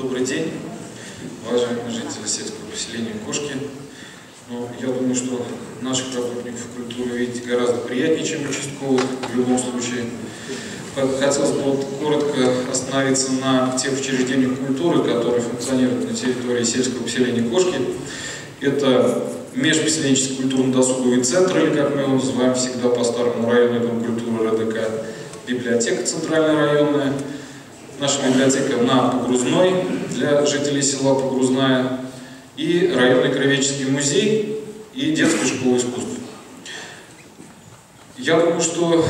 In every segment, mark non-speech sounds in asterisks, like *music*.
Добрый день, уважаемые жители сельского поселения Кошки. Ну, я думаю, что наших работников культуры видеть гораздо приятнее, чем участковых в любом случае. Хотелось бы вот коротко остановиться на тех учреждениях культуры, которые функционируют на территории сельского поселения Кошки. Это межпоселенческий культурно-досуговый центр, или как мы его называем всегда по-старому, районный дом культуры РДК, библиотека центральная районная, наша библиотека на Погрузной для жителей села Погрузная и районный краеведческий музей и детская школа искусств. Я думаю, что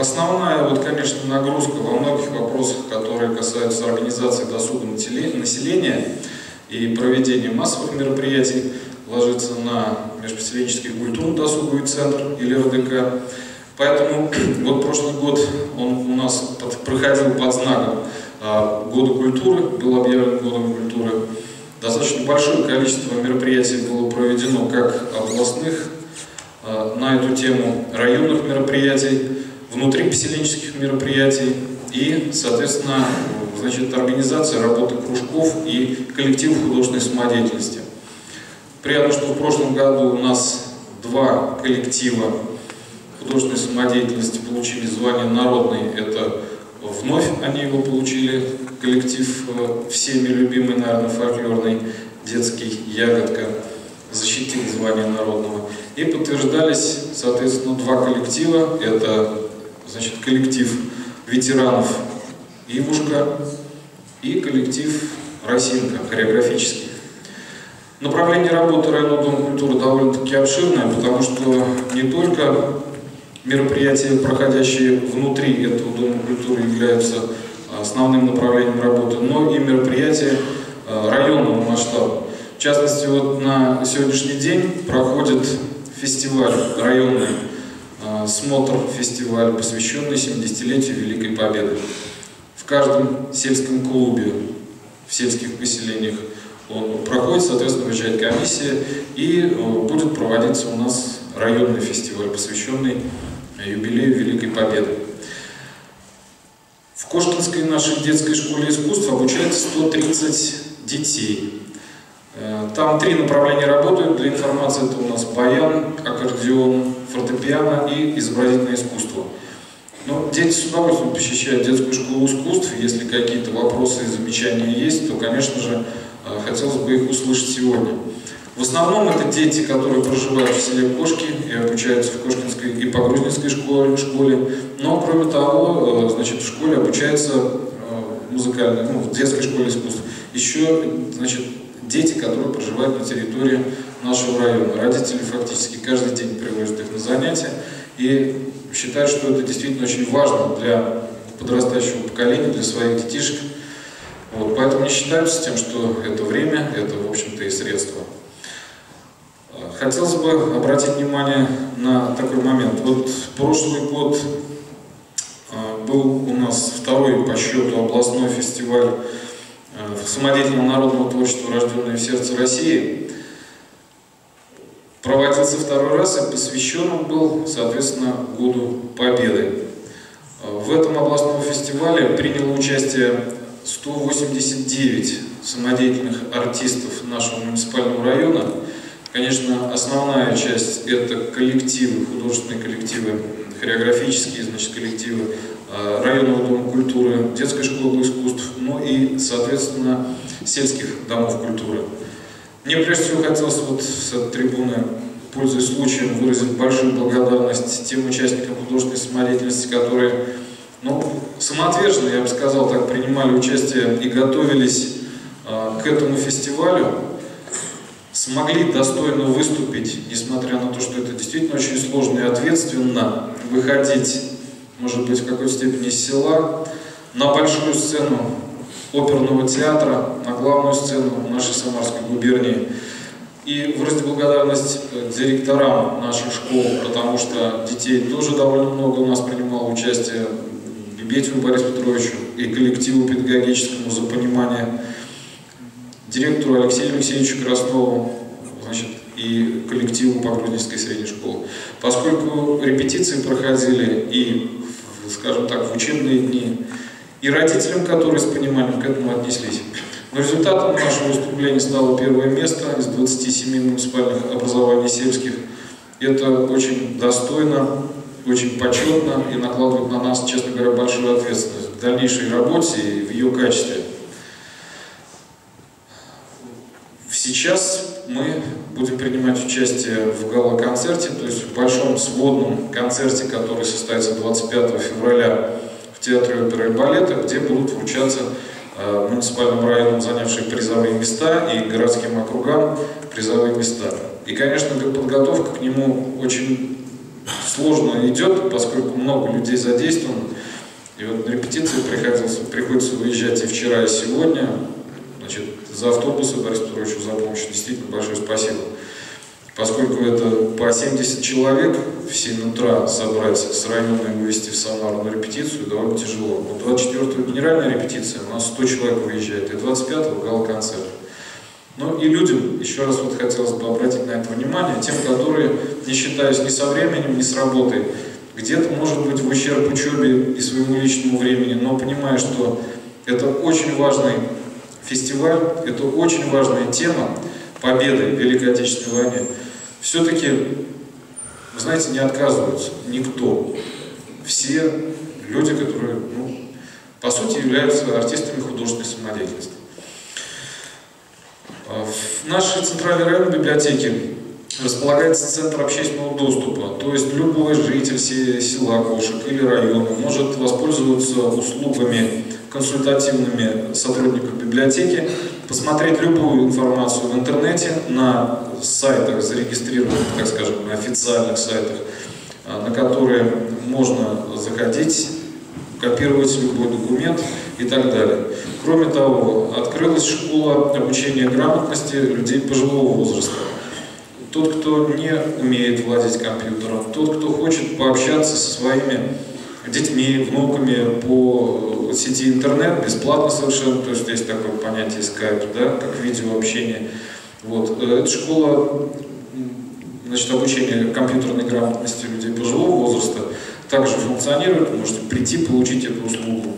основная, вот, конечно, нагрузка во многих вопросах, которые касаются организации досуга населения и проведения массовых мероприятий, ложится на межпоселенческий культурно-досуговый центр или РДК. Поэтому *clears throat* вот прошлый год он у нас проходил под знаком а, Года культуры, был объявлен Годом культуры. Достаточно большое количество мероприятий было проведено как областных а, на эту тему, районных мероприятий, внутрипоселенческих мероприятий и, соответственно, значит, организация работы кружков и коллективов художественной самодеятельности. Приятно, что в прошлом году у нас два коллектива художественной самодеятельности получили звание народный. Это вновь они его получили, коллектив э, всеми любимый, наверное, фольклорный детский «Ягодка» защитил звание народного. И подтверждались, соответственно, два коллектива. Это, значит, коллектив ветеранов «Ивушка» и коллектив «Росинка» хореографический. Направление работы районного дома культуры довольно-таки обширное, потому что не только мероприятия, проходящие внутри этого Дома культуры, являются основным направлением работы, но и мероприятия э, районного масштаба. В частности, вот на сегодняшний день проходит фестиваль районный, э, смотр фестиваль, посвященный 70-летию Великой Победы. В каждом сельском клубе, в сельских поселениях он проходит, соответственно, выезжает комиссия, и будет проводиться у нас районный фестиваль, посвященный юбилею Великой Победы. В Кошкинской нашей детской школе искусств обучается 130 детей. Э, там три направления работают. Для информации это у нас баян, аккордеон, фортепиано и изобразительное искусство. Но дети с удовольствием посещают детскую школу искусств. Если какие-то вопросы и замечания есть, то, конечно же, э, хотелось бы их услышать сегодня. В основном это дети, которые проживают в селе Кошки и обучаются в Кошкинской и Погрузнинской школе, школе. Но, кроме того, э, значит, в школе обучается э, музыкальной, ну, в детской школе искусств. Еще, значит, дети, которые проживают на территории нашего района. Родители фактически каждый день привозят их на занятия и считают, что это действительно очень важно для подрастающего поколения, для своих детишек. Вот, поэтому не считаются тем, что это время, это, в общем-то, и средства. Хотелось бы обратить внимание на такой момент. Вот прошлый год а, был у нас второй по счету областной фестиваль а, самодеятельного народного творчества «Рожденное в сердце России». Проводился второй раз и посвящен он был, соответственно, Году Победы. А, в этом областном фестивале приняло участие 189 самодеятельных артистов нашего муниципального района – Конечно, основная часть – это коллективы, художественные коллективы, хореографические, значит, коллективы а, районного дома культуры, детской школы искусств, ну и, соответственно, сельских домов культуры. Мне прежде всего хотелось вот с трибуны, пользуясь случаем, выразить большую благодарность тем участникам художественной самодеятельности, которые, ну, самоотверженно, я бы сказал так, принимали участие и готовились э, к этому фестивалю смогли достойно выступить, несмотря на то, что это действительно очень сложно и ответственно, выходить, может быть, в какой-то степени из села, на большую сцену оперного театра, на главную сцену нашей Самарской губернии. И выразить благодарность э, директорам наших школ, потому что детей тоже довольно много у нас принимало участие, Бебетеву Борису Петровичу и коллективу педагогическому за понимание директору Алексею Алексеевичу Краснову значит, и коллективу Погрузинской средней школы. Поскольку репетиции проходили и, скажем так, в учебные дни, и родителям, которые с пониманием к этому отнеслись. Но результатом нашего выступления стало первое место из 27 муниципальных образований сельских. Это очень достойно, очень почетно и накладывает на нас, честно говоря, большую ответственность в дальнейшей работе и в ее качестве. Сейчас мы будем принимать участие в гала-концерте, то есть в большом сводном концерте, который состоится 25 февраля в Театре оперы и балета, где будут вручаться Э, муниципальным районам, занявшие призовые места, и городским округам призовые места. И, конечно, подготовка к нему очень сложно идет, поскольку много людей задействовано. И вот на репетиции приходится, приходится выезжать и вчера, и сегодня. Значит, за автобусы Борису Петровичу за помощь действительно большое спасибо. Поскольку это по 70 человек в 7 утра собрать с района и вывести в Самару на репетицию довольно тяжело. Вот 24 генеральная репетиция, у нас 100 человек выезжает, и 25-го гала-концерт. Ну и людям, еще раз вот хотелось бы обратить на это внимание, тем, которые, не считаясь ни со временем, ни с работой, где-то, может быть, в ущерб учебе и своему личному времени, но понимая, что это очень важный фестиваль, это очень важная тема победы в Великой Отечественной войне, все-таки, вы знаете, не отказываются никто. Все люди, которые, ну, по сути, являются артистами художественной самодеятельности. А в нашей центральной районной библиотеке располагается центр общественного доступа, то есть любой житель села Кошек или района может воспользоваться услугами консультативными сотрудников библиотеки, посмотреть любую информацию в интернете на сайтах, зарегистрированных, так скажем, на официальных сайтах, а, на которые можно заходить, копировать любой документ и так далее. Кроме того, открылась школа обучения грамотности людей пожилого возраста. Тот, кто не умеет владеть компьютером, тот, кто хочет пообщаться со своими детьми, внуками по сети интернет, бесплатно совершенно, то есть есть такое понятие Skype, да, как видеообщение. Вот. Э, эта школа значит, обучения компьютерной грамотности людей пожилого возраста также функционирует, вы можете прийти, получить эту услугу.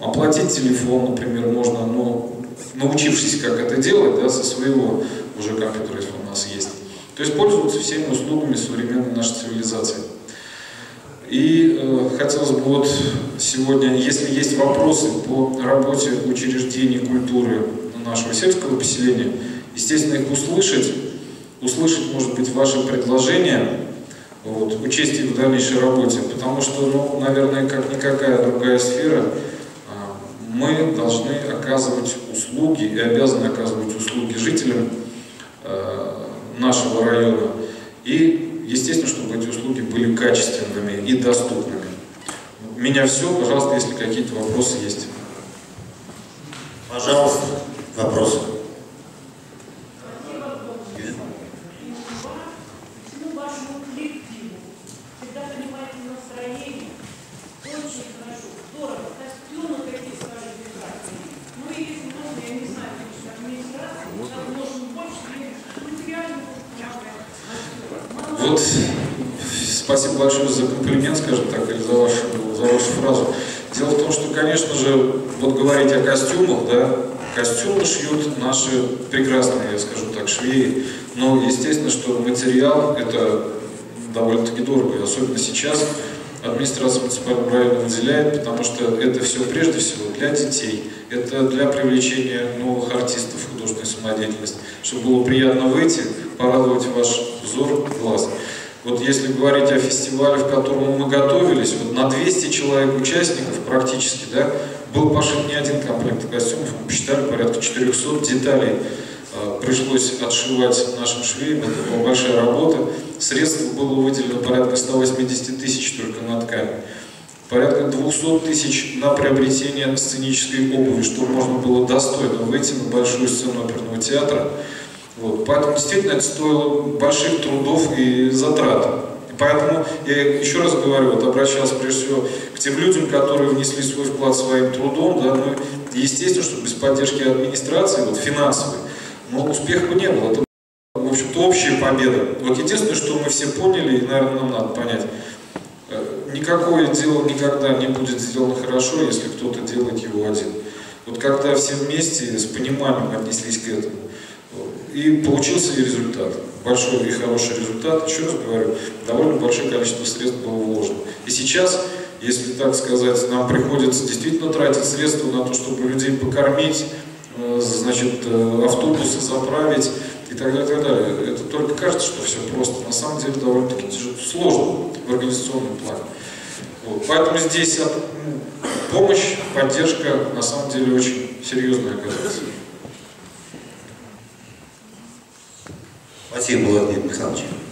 Оплатить телефон, например, можно, но научившись, как это делать, да, со своего уже компьютера, если у нас есть. То есть пользоваться всеми услугами современной нашей цивилизации. И э, хотелось бы вот сегодня, если есть вопросы по работе учреждений культуры нашего сельского поселения, естественно, их услышать, услышать, может быть, ваши предложения, вот, учесть их в дальнейшей работе, потому что, ну, наверное, как никакая другая сфера, а, мы должны оказывать услуги и обязаны оказывать услуги жителям э, нашего района. И, естественно, чтобы эти услуги были качественными и доступными. У меня все. Пожалуйста, если какие-то вопросы есть. Пожалуйста, вопросы. Вот, спасибо большое за комплимент, скажем так, или за вашу, за вашу фразу. Дело в том, что, конечно же, вот говорить о костюмах, да, костюмы шьют наши прекрасные, я скажу так, швеи, но естественно, что материал это довольно-таки дорого, особенно сейчас администрация муниципального района выделяет, потому что это все прежде всего для детей, это для привлечения новых артистов в художественной самодеятельности, чтобы было приятно выйти, порадовать ваш взор, глаз. Вот если говорить о фестивале, в котором мы готовились, вот на 200 человек участников практически, да, был пошит не один комплект костюмов, мы посчитали порядка 400 деталей. А, пришлось отшивать нашим швеям, это была большая работа. Средств было выделено порядка 180 тысяч только на ткань. Порядка 200 тысяч на приобретение сценической обуви, чтобы можно было достойно выйти на большую сцену оперного театра. Вот. Поэтому действительно это стоило больших трудов и затрат. И поэтому я еще раз говорю, вот обращался прежде всего к тем людям, которые внесли свой вклад своим трудом, да, ну, естественно, что без поддержки администрации, вот финансовой, но успеха бы не было. Это, в общем-то, общая победа. Вот единственное, что мы все поняли, и, наверное, нам надо понять, э, никакое дело никогда не будет сделано хорошо, если кто-то делает его один. Вот когда все вместе с пониманием отнеслись к этому, и получился и результат. Большой и хороший результат. Еще раз говорю, довольно большое количество средств было вложено. И сейчас, если так сказать, нам приходится действительно тратить средства на то, чтобы людей покормить, э, значит, э, автобусы заправить и так далее, и так далее. Это только кажется, что все просто. На самом деле довольно-таки сложно в организационном плане. Вот. Поэтому здесь ну, помощь, поддержка на самом деле очень серьезная оказывается. 静波，你 было.